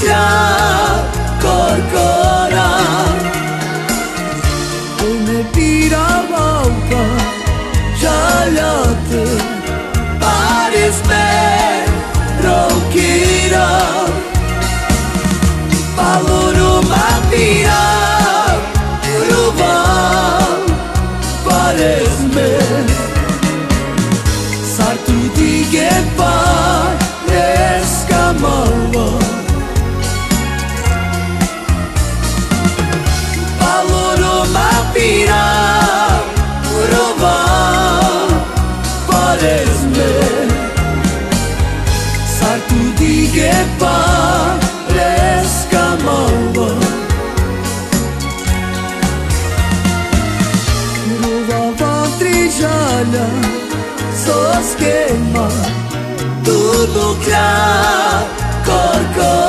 Kram olha só se queima tudo que há corcora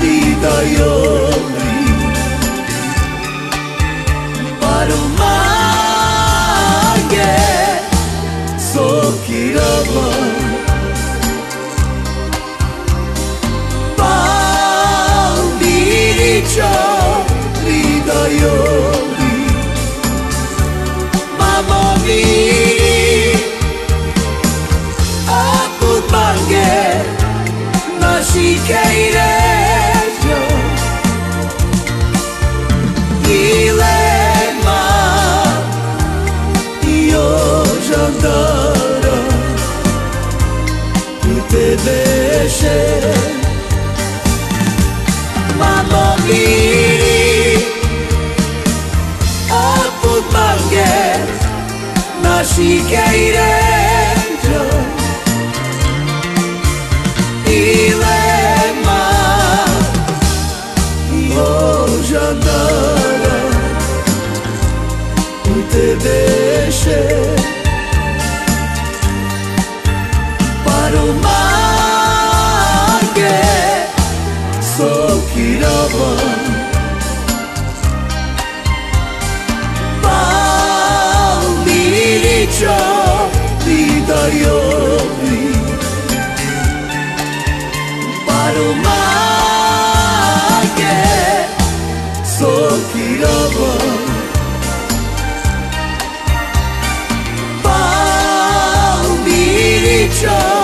li dayoli Barumage sokiraba Bal dirica así que iré dentro y demás oh, hoy andará y te deixar. para o mar que só queira čopi do jopi Paru mage soki robo Pau biri čopi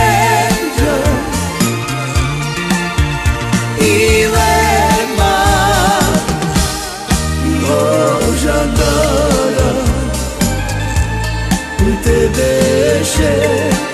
te deixei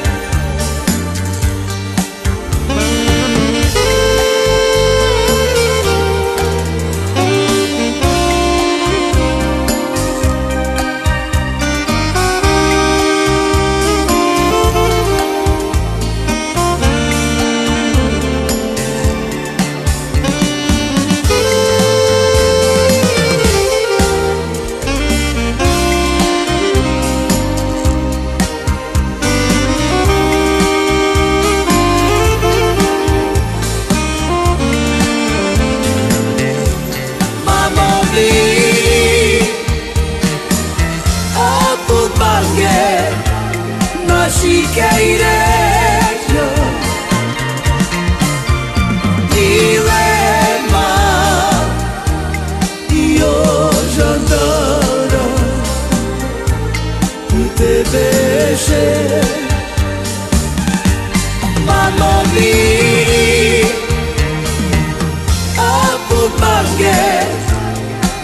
Mamãe, Mamma mia, aku bangga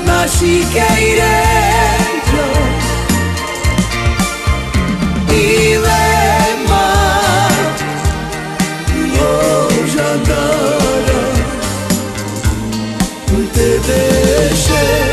masih kei dentro. Dilema, hoje agora te deixei.